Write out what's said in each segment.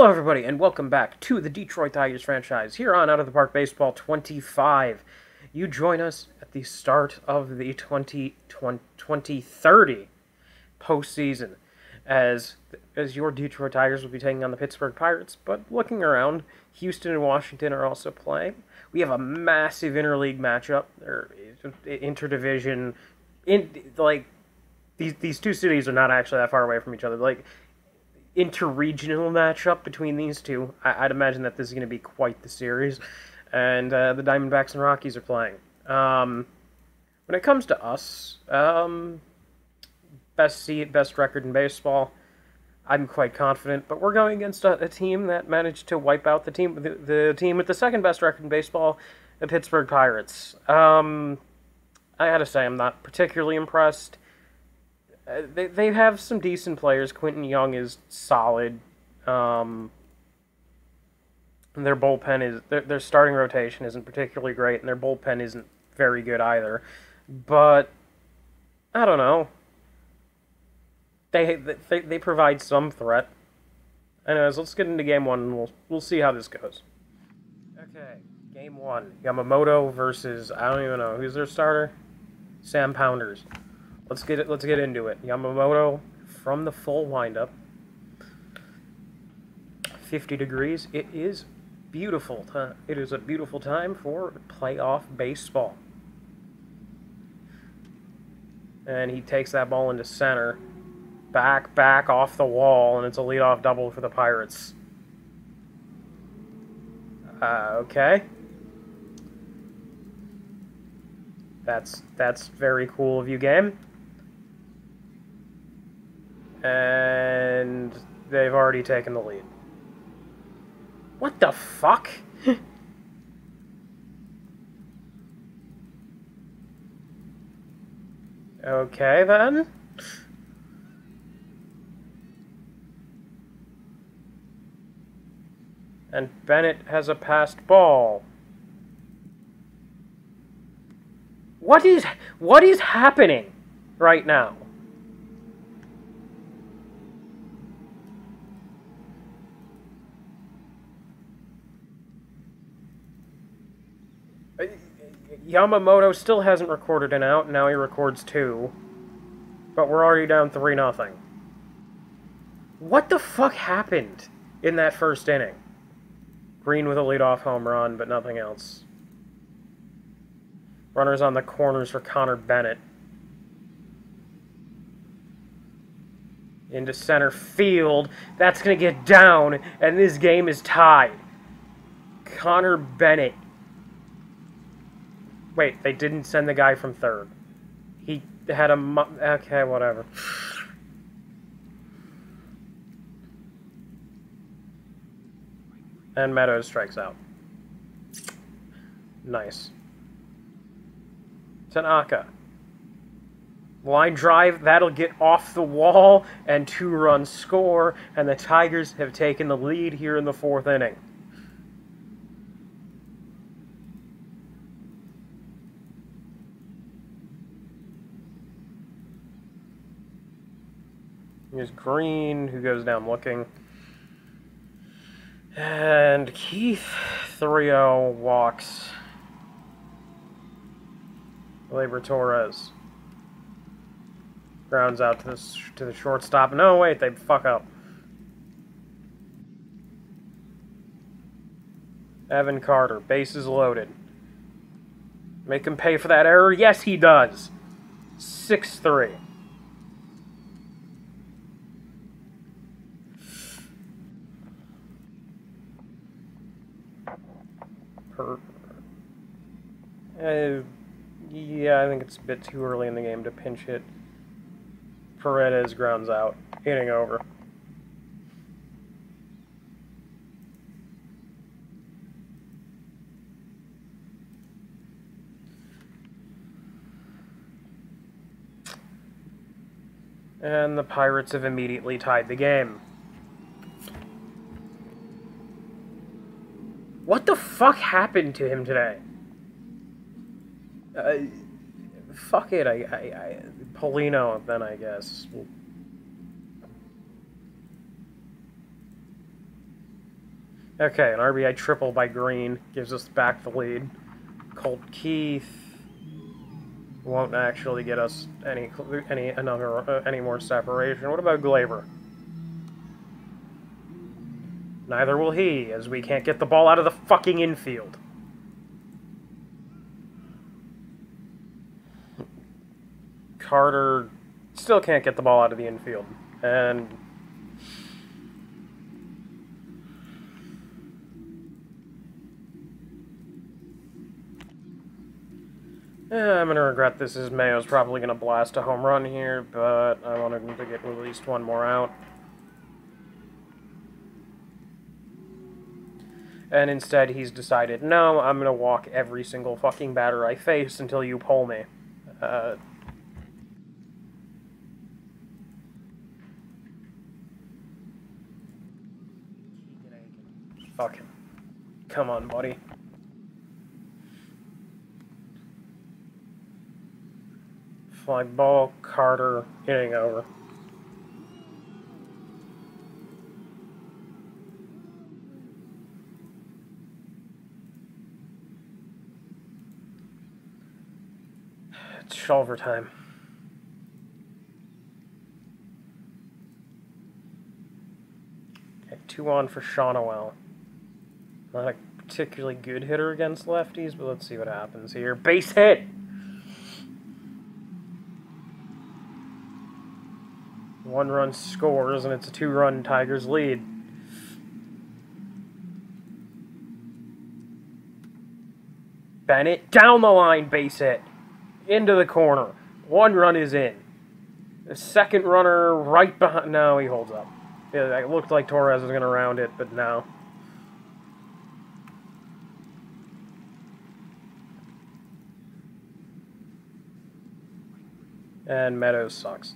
Hello, everybody, and welcome back to the Detroit Tigers franchise here on Out of the Park Baseball 25. You join us at the start of the 20, 2030 postseason as, as your Detroit Tigers will be taking on the Pittsburgh Pirates. But looking around, Houston and Washington are also playing. We have a massive interleague matchup, or interdivision, in like these these two cities are not actually that far away from each other. Like interregional matchup between these two. I, would imagine that this is going to be quite the series, and uh, the Diamondbacks and Rockies are playing. Um, when it comes to us, um, best seat, best record in baseball. I'm quite confident, but we're going against a, a team that managed to wipe out the team, the, the, team with the second best record in baseball, the Pittsburgh Pirates. Um, I gotta say, I'm not particularly impressed. Uh, they they have some decent players. Quentin Young is solid. Um, their bullpen is their their starting rotation isn't particularly great, and their bullpen isn't very good either. But I don't know. They they they provide some threat. Anyways, let's get into game one, and we'll we'll see how this goes. Okay, game one: Yamamoto versus I don't even know who's their starter. Sam Pounders. Let's get it. Let's get into it. Yamamoto from the full windup. 50 degrees. It is beautiful. Time. It is a beautiful time for playoff baseball. And he takes that ball into center. Back, back off the wall, and it's a leadoff double for the Pirates. Uh, okay. That's that's very cool of you, game. And they've already taken the lead. What the fuck? okay, then. And Bennett has a passed ball. What is what is happening right now? Yamamoto still hasn't recorded an out, now he records two. But we're already down 3 nothing. What the fuck happened in that first inning? Greene with a leadoff home run, but nothing else. Runners on the corners for Connor Bennett. Into center field. That's going to get down, and this game is tied. Connor Bennett Wait, they didn't send the guy from third. He had a... Okay, whatever. And Meadows strikes out. Nice. Tanaka. Line drive, that'll get off the wall, and two runs score, and the Tigers have taken the lead here in the fourth inning. Here's Greene, who goes down looking. And Keith 3 walks. Gleyber Torres. Grounds out to the, to the shortstop. No, wait, they fuck up. Evan Carter, bases loaded. Make him pay for that error? Yes, he does. 6 3. Uh, yeah, I think it's a bit too early in the game to pinch hit. Paredes grounds out. Inning over. And the Pirates have immediately tied the game. What the fuck happened to him today? Uh, fuck it, I, I, I, Polino, then I guess. Okay, an RBI triple by Greene gives us back the lead. Colt Keith won't actually get us any any another uh, any more separation. What about Gleyber? Neither will he, as we can't get the ball out of the fucking infield. Carter still can't get the ball out of the infield. And Yeah, I'm gonna regret this as Mayo's probably gonna blast a home run here, but I want him to get at least one more out. And instead he's decided, no, I'm gonna walk every single fucking batter I face until you pull me. Uh, fucking. Come on, buddy. Fly ball, Carter, hitting over. It's Shawver time. Okay, two on for Schanuel. Not a particularly good hitter against lefties, but let's see what happens here. Base hit! One run scores, and it's a two run Tigers lead. Bennett down the line, base hit. Into the corner. One run is in. The second runner right behind. No, he holds up. it looked like Torres was going to round it, but no. And Meadows sucks.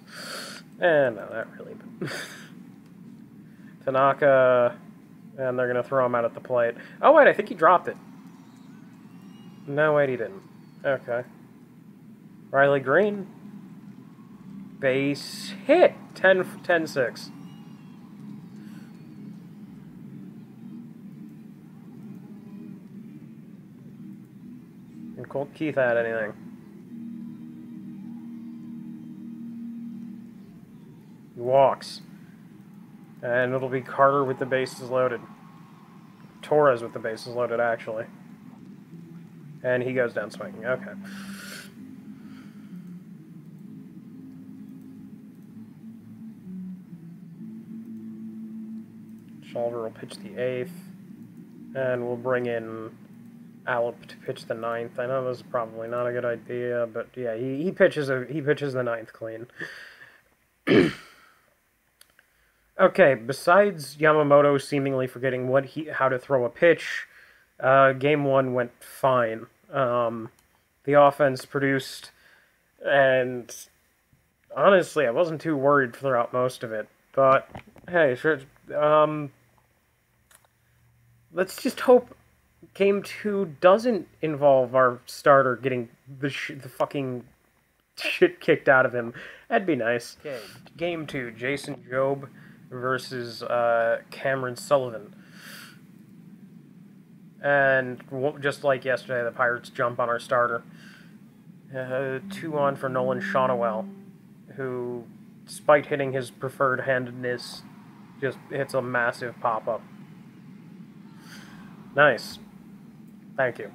And no, not really. Tanaka, and they're going to throw him out at the plate. Oh, wait, I think he dropped it. No, wait, he didn't. Okay. Riley Greene. Base hit. 10 10 6. And Colt Keith had anything. Walks. And it'll be Carter with the bases loaded. Torres with the bases loaded, actually. And he goes down swinging. Okay. Shawver will pitch the eighth. And we'll bring in Alep to pitch the ninth. I know this is probably not a good idea, but yeah, he, he pitches a he pitches the ninth clean. Okay, besides Yamamoto seemingly forgetting what he how to throw a pitch, uh, game one went fine. Um, the offense produced, and honestly, I wasn't too worried throughout most of it. But hey, sure. Um, let's just hope game two doesn't involve our starter getting the the fucking shit kicked out of him. That'd be nice. Okay, game two, Jackson Jobe versus uh, Cameron Sullivan. And just like yesterday, the Pirates jump on our starter. Uh, two on for Nolan Schanuel, who, despite hitting his preferred handedness, just hits a massive pop up. Nice. Thank you.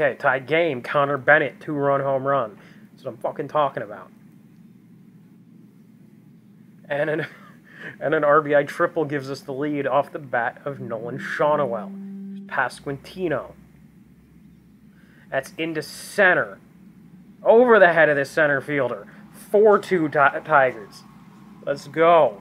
Okay, tied game. Connor Bennett, two run home run. That's what I'm fucking talking about. And an, and an RBI triple gives us the lead off the bat of Nolan Schanuel. Pasquantino. That's into center. Over the head of the center fielder. 4 2 Tigers. Let's go.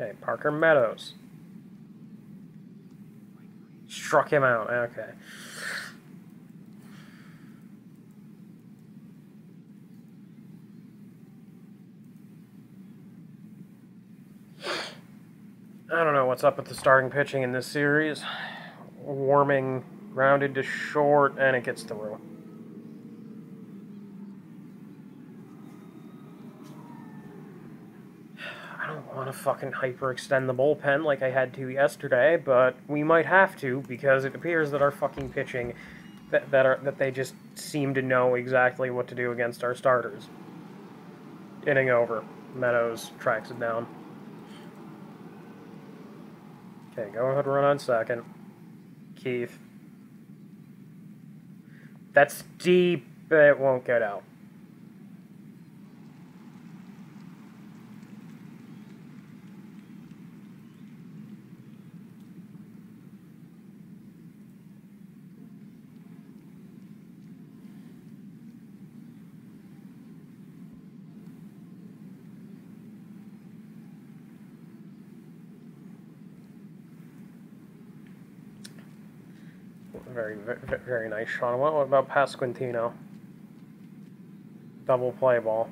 Okay, Parker Meadows. Struck him out. Okay. I don't know what's up with the starting pitching in this series. Warming, grounded to short, and it gets through. I don't want to fucking hyperextend the bullpen like I had to yesterday, but we might have to because it appears that our fucking pitching that, that are that they just seem to know exactly what to do against our starters. Inning over. Meadows tracks it down. Okay, go ahead, run on second. Keith. That's deep, but it won't get out. Very, very, very nice Sean. What about Pasquantino? Double play ball.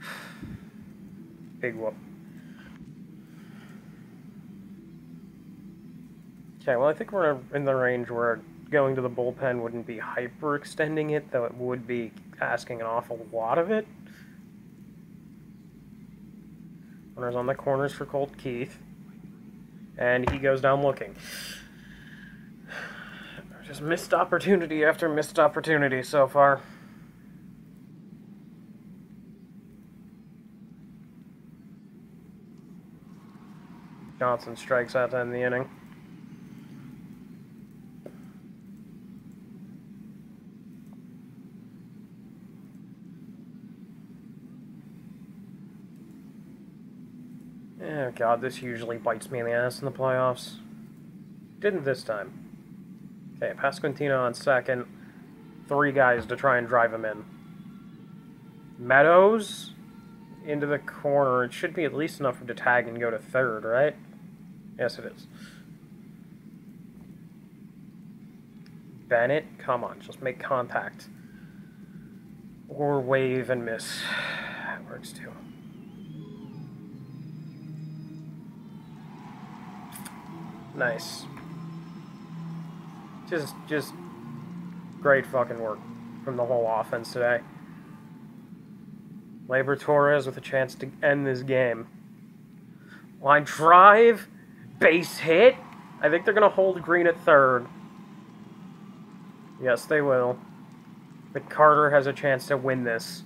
Big whoop. Okay, well, I think we're in the range where going to the bullpen wouldn't be hyperextending it, though it would be asking an awful lot of it. Runners on the corners for Colt Keith and he goes down looking. Just missed opportunity after missed opportunity so far. Johnson strikes out to end the inning. Oh god, this usually bites me in the ass in the playoffs. Didn't this time. Okay, Pasquantino on second. Three guys to try and drive him in. Meadows into the corner. It should be at least enough to tag and go to third, right? Yes, it is. Bennett, come on, just make contact. Or wave and miss. That works too. Nice. Just, just great fucking work from the whole offense today. Gleyber Torres with a chance to end this game. Line drive, base hit. I think they're going to hold Greene at third. Yes, they will. But Carter has a chance to win this.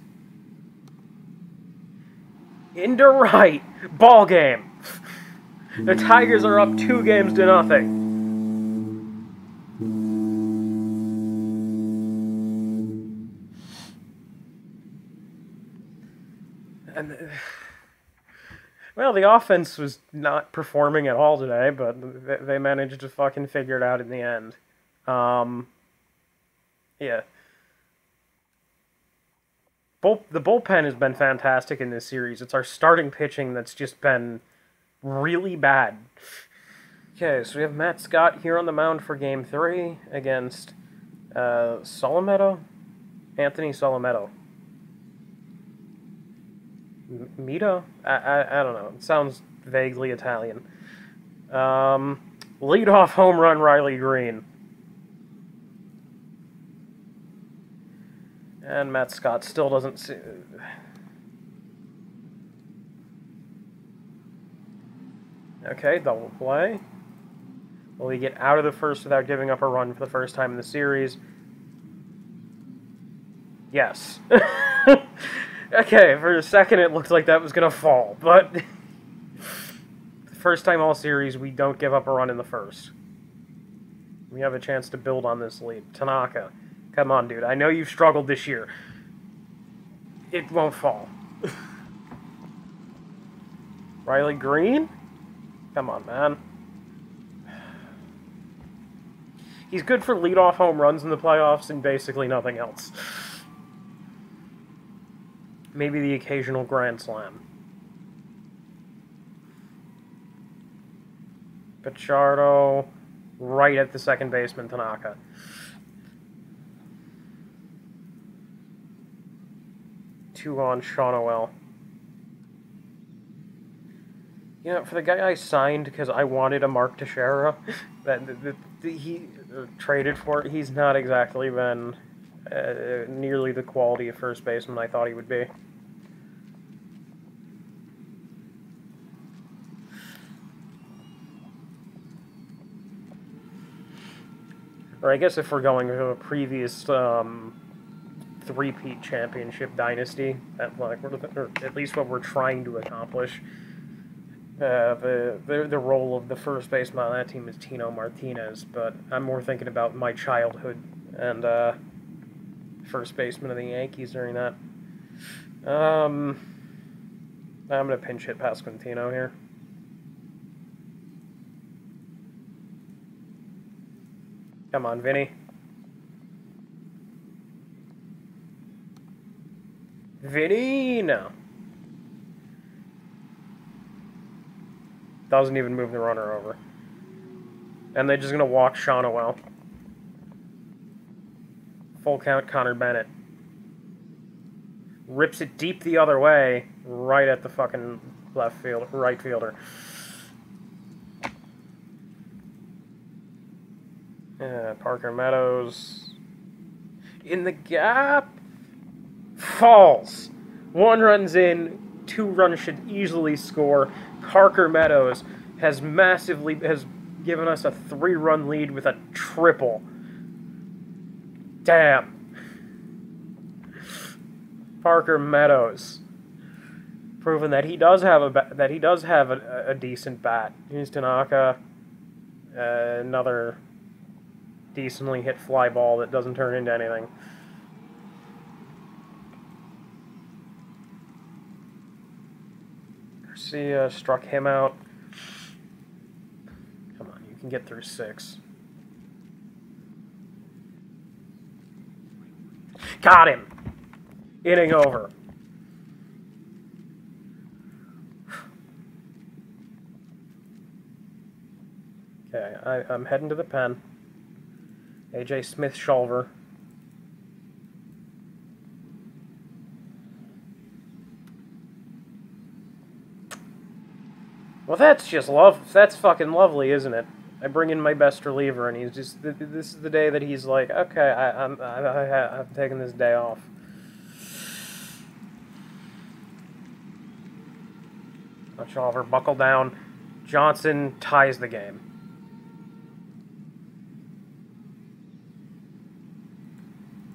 Into right. Ball game. The Tigers are up two games to nothing. And well, the offense was not performing at all today, but they managed to fucking figure it out in the end. Um, yeah. Bull, the bullpen has been fantastic in this series. It's our starting pitching that's just been really bad. Okay, so we have Matt Scott here on the mound for game three against uh, Solometo? Anthony Solometo. M- Mita? I, I, I don't know. It sounds vaguely Italian. Um, leadoff home run, Riley Greene. And Matt Scott still doesn't see. Okay, double play. Will he get out of the first without giving up a run for the first time in the series? Yes. okay, for a second it looked like that was going to fall, but first time all series we don't give up a run in the first. We have a chance to build on this lead. Tanaka, come on, dude. I know you've struggled this year. It won't fall. Riley Greene? Come on, man. He's good for leadoff home runs in the playoffs and basically nothing else. Maybe the occasional grand slam. Pichardo, right at the second baseman, Tanaka. Two on Sean You know, for the guy I signed because I wanted a Mark Teixeira that, that, that he uh, traded for, he's not exactly been uh, nearly the quality of first baseman I thought he would be. Or I guess if we're going to a previous um, three-peat championship dynasty, like, or at least what we're trying to accomplish, uh, the, the the role of the first baseman on that team is Tino Martinez, but I'm more thinking about my childhood and uh, first baseman of the Yankees during that. Um, I'm gonna pinch hit Pasquantino here. Come on, Vinny. Vinny, no. Doesn't even move the runner over. And they're just going to walk Schanuel. Full count Connor Bennett. Rips it deep the other way, right at the fucking left field, right fielder. Yeah, Parker Meadows. In the gap. Falls. One runs in, two runs should easily score. Parker Meadows has massively has given us a three-run lead with a triple. Damn. Parker Meadows, proven that he does have a that he does have a, a decent bat. Here's Tanaka, uh, another decently hit fly ball that doesn't turn into anything. Garcia uh, struck him out. Come on, you can get through six. Got him! Inning over. Okay, I, I'm heading to the pen. AJ Smith Shawver. Well, that's just love. That's fucking lovely, isn't it? I bring in my best reliever, and he's just. This is the day that he's like, okay, I, I'm, I, I'm taking this day off. Shawver, buckle down. Johnson ties the game.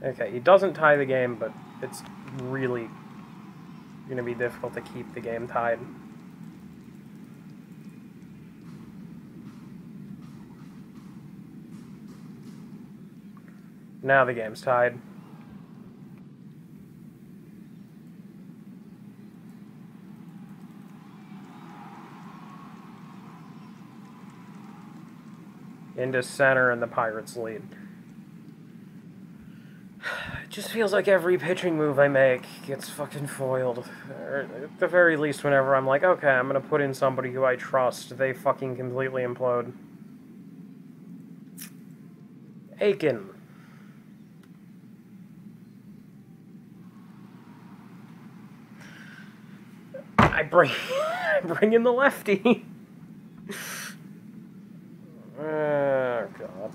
Okay, he doesn't tie the game, but it's really going to be difficult to keep the game tied. Now the game's tied. Into center and the Pirates lead. It just feels like every pitching move I make gets fucking foiled. Or at the very least, whenever I'm like, okay, I'm gonna put in somebody who I trust, they fucking completely implode. Aiken. I bring, bring in the lefty. oh, God.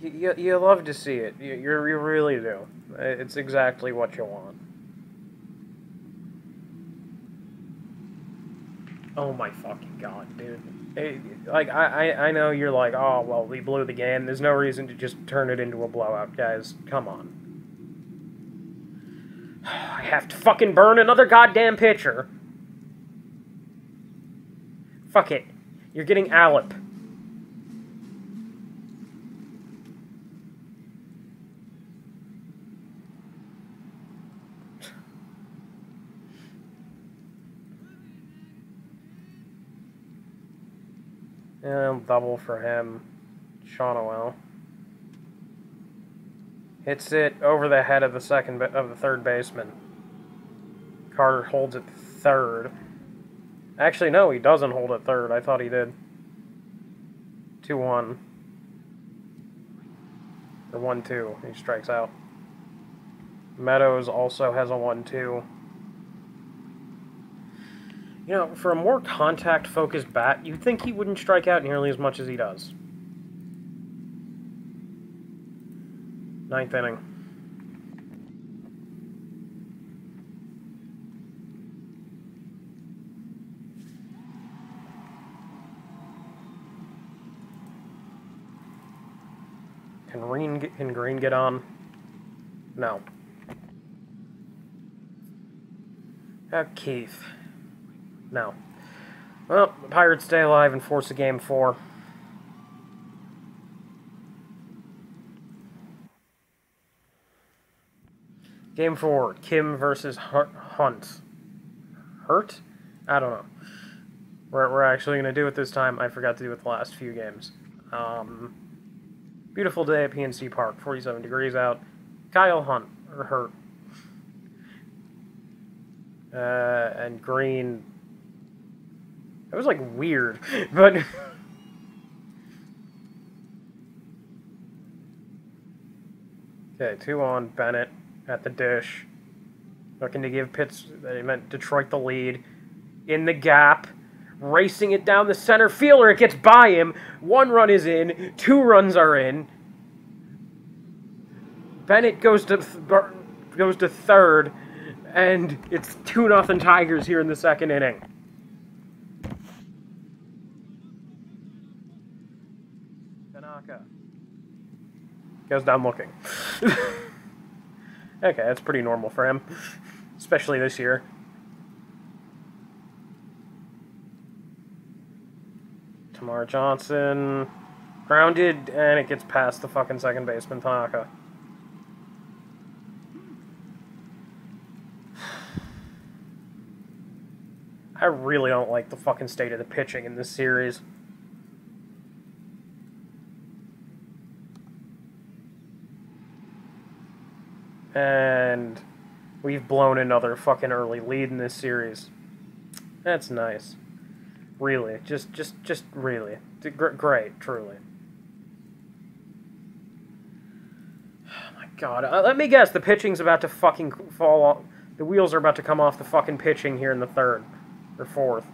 You, you, you love to see it. You, you really do. It's exactly what you want. Oh my fucking god, dude. Like, I, I know you're like, oh, well, we blew the game. There's no reason to just turn it into a blowout, guys. Come on. I have to fucking burn another goddamn pitcher. Fuck it. You're getting Alep. Double for him. Schanuel. Hits it over the head of the second of the third baseman. Carter holds it third. Actually, no, he doesn't hold it third. I thought he did. 2 1. Or 1 2. He strikes out. Meadows also has a 1 2. You know, for a more contact focused bat, you'd think he wouldn't strike out nearly as much as he does. Ninth inning. Can Greene get, can Greene get on? No. Uh, Keith. No. Well, the Pirates stay alive and force a game four. Game four, Kim versus Hunt. Hurt? I don't know. We're, we're actually going to do it this time. I forgot to do it the last few games. Um, beautiful day at PNC Park, 47 degrees out. Kyle Hunt, or Hurt. Uh, and Greene. It was like weird, but. okay, two on Bennett at the dish. Looking to give Pitts, they meant Detroit the lead. In the gap, racing it down the center fielder. It gets by him. One run is in, two runs are in. Bennett goes to goes to third, and it's two nothing Tigers here in the second inning. Tanaka goes down looking. Okay, that's pretty normal for him, especially this year. Termarr Johnson, grounded, and it gets past the fucking second baseman, Tanaka. I really don't like the fucking state of the pitching in this series. And we've blown another fucking early lead in this series. That's nice. Really, just, just, just really, great, truly. Oh my god! Uh, let me guess. The pitching's about to fucking fall off. The wheels are about to come off the fucking pitching here in the third or fourth.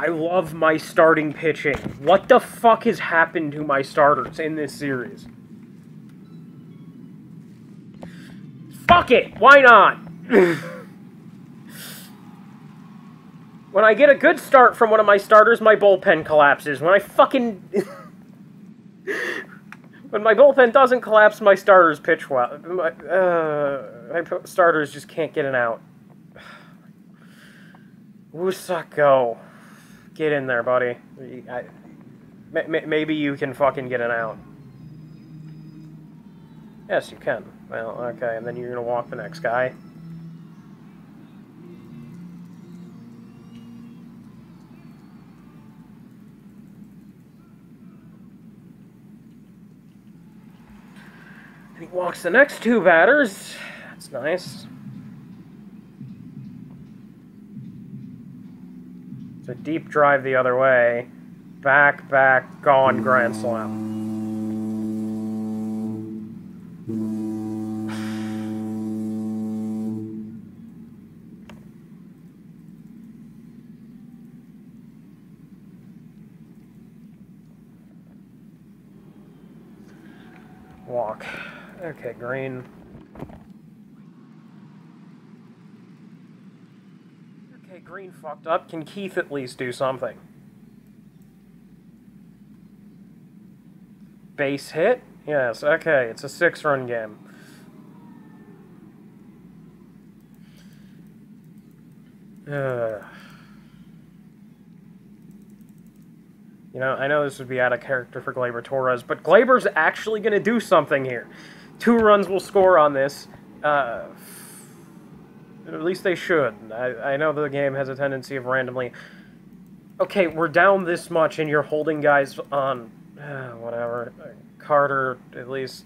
I love my starting pitching. What the fuck has happened to my starters in this series? Fuck it! Why not? when I get a good start from one of my starters, my bullpen collapses. When I fucking... when my bullpen doesn't collapse, my starters pitch well. My, uh, my starters just can't get an out. Wusako. Get in there, buddy. Maybe you can fucking get it out. Yes, you can. Well, okay, and then you're gonna walk the next guy. And he walks the next two batters. That's nice. A deep drive the other way. Back, back, gone, grand slam. Walk. Okay, green. Greene fucked up. Can Keith at least do something? Base hit? Yes, okay. It's a six run game. Uh, you know, I know this would be out of character for Gleyber Torres, but Gleyber's actually going to do something here. Two runs will score on this. Uh, at least they should. I, I know the game has a tendency of randomly... Okay, we're down this much and you're holding guys on... Uh, whatever. Carter, at least...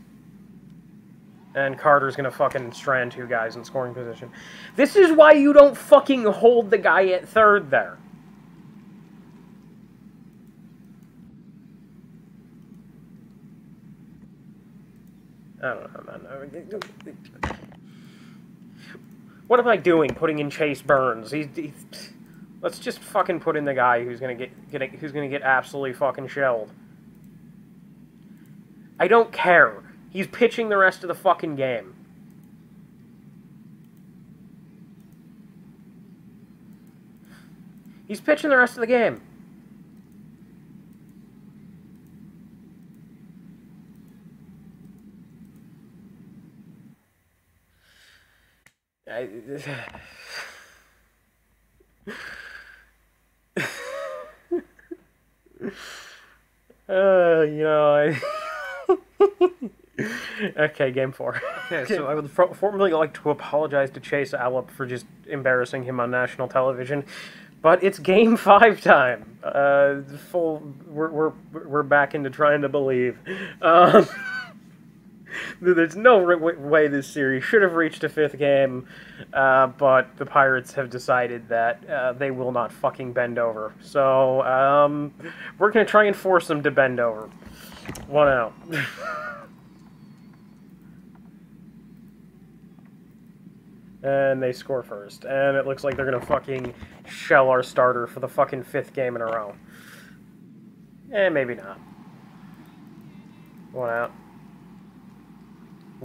And Carter's gonna fucking strand two guys in scoring position. This is why you don't fucking hold the guy at third there. I don't know, man. What am I doing putting in Chase Burns? He's, he's, let's just fucking put in the guy who's gonna get, get who's gonna get absolutely fucking shelled. I don't care. He's pitching the rest of the fucking game. He's pitching the rest of the game. I, uh, you know, I. okay, game four. Okay, so I would formally like to apologize to Chase Allop for just embarrassing him on national television, but it's game five time. Uh, full, we're we're we're back into trying to believe. Um, there's no way this series should have reached a fifth game, uh, but the Pirates have decided that uh, they will not fucking bend over. So um, we're gonna try and force them to bend over. One out. and they score first. And it looks like they're gonna fucking shell our starter for the fucking fifth game in a row. And maybe not. One out.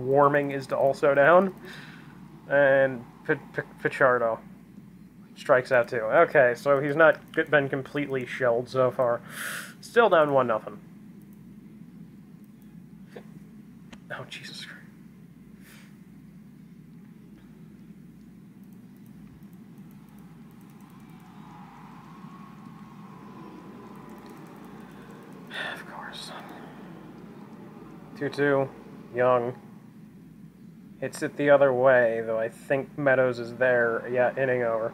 Warming is to also down. And P P Pichardo strikes out too. Okay, so he's not been completely shelled so far. Still down 1 nothing. Oh, Jesus Christ. Of course. 2-2. Young. Hits it the other way, though I think Meadows is there. Yeah, inning over.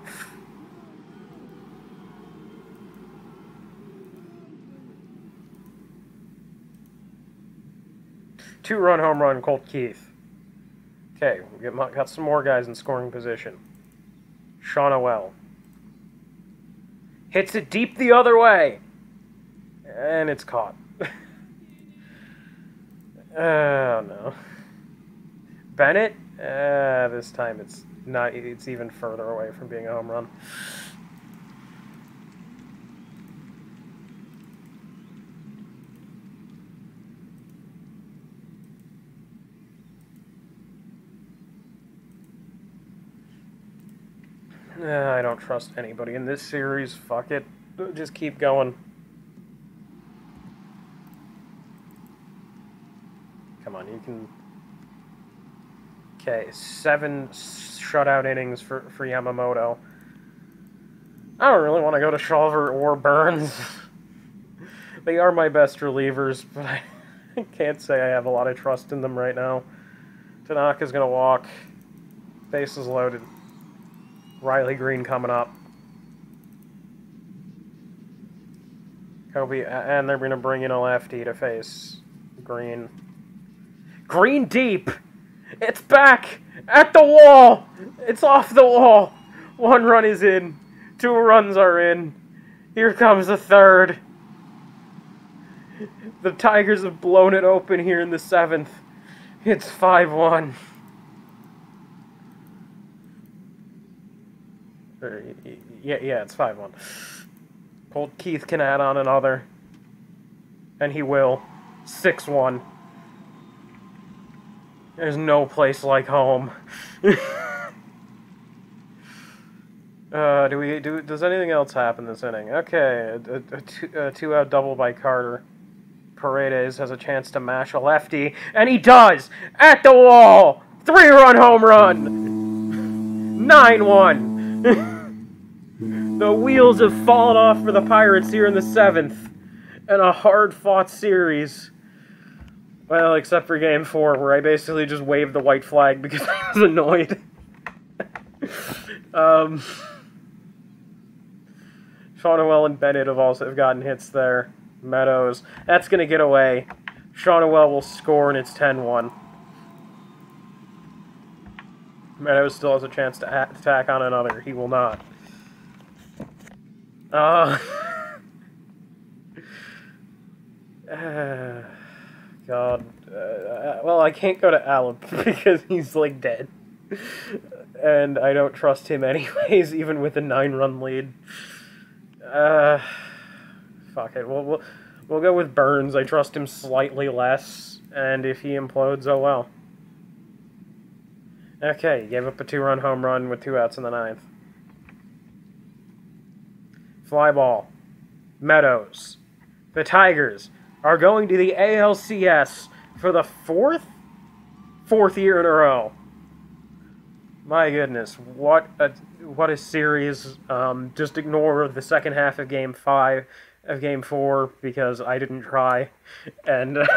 Two-run home run, Colt Keith. Okay, we got some more guys in scoring position. Schanuel. Hits it deep the other way. And it's caught. oh, no. Bennett, uh, this time it's not. It's even further away from being a home run. Uh, I don't trust anybody in this series. Fuck it. Just keep going. Come on, you can Okay, seven shutout innings for, for Yamamoto. I don't really want to go to Shawver or Burns. they are my best relievers, but I can't say I have a lot of trust in them right now. Tanaka's going to walk. Bases loaded. Riley Greene coming up. Kobe, and they're going to bring in a lefty to face Green. Greene deep! It's back! At the wall! It's off the wall! One run is in. Two runs are in. Here comes the third. The Tigers have blown it open here in the seventh. It's 5 1. Er, yeah, yeah, it's 5 1. Colt Keith can add on another. And he will. 6 1. There's no place like home. uh, do we do? Does anything else happen this inning? Okay, a, a, two, a two-out double by Carter. Paredes has a chance to mash a lefty, and he does at the wall. Three-run home run. Nine-one. the wheels have fallen off for the Pirates here in the seventh, and a hard-fought series. Well, except for game four, where I basically just waved the white flag because I was annoyed. um, Schanuel and Bennett have also have gotten hits there. Meadows. That's going to get away. Schanuel will score, and it's 10-1. Meadows still has a chance to attack on another. He will not. Uh... uh God. Uh, well, I can't go to Alep because he's like dead. And I don't trust him anyways, even with a nine run lead. Uh, fuck it. We'll, we'll, we'll go with Burns. I trust him slightly less. And if he implodes, oh well. Okay, gave up a two run home run with two outs in the ninth. Fly ball. Meadows. The Tigers are going to the ALCS for the fourth fourth year in a row. My goodness, what a what a series! Um, just ignore the second half of Game Five, of Game Four because I didn't try, and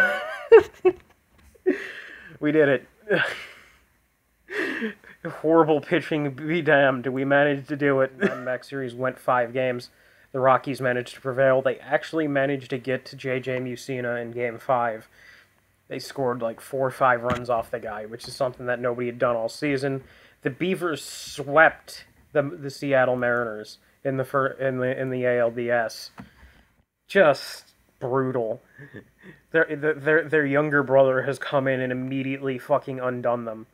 we did it. Horrible pitching, be damned. We managed to do it. Back series went five games. The Rockies managed to prevail. They actually managed to get to JJ Musina in Game Five. They scored like four or five runs off the guy, which is something that nobody had done all season. The Beavers swept the the Seattle Mariners in the fir- in the in the ALDS. Just brutal. their their their younger brother has come in and immediately fucking undone them.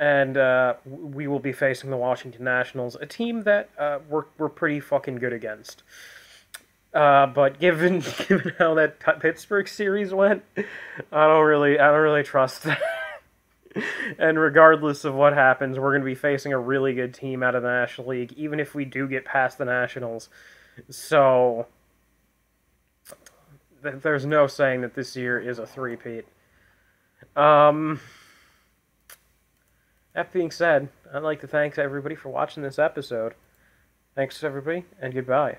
And uh, we will be facing the Washington Nationals, a team that uh, we're we're pretty fucking good against. Uh, but given given how that Pittsburgh series went, I don't really I don't really trust that. and regardless of what happens, we're going to be facing a really good team out of the National League, even if we do get past the Nationals. So th- there's no saying that this year is a three-peat. Um, that being said, I'd like to thank everybody for watching this episode. Thanks, everybody, and goodbye.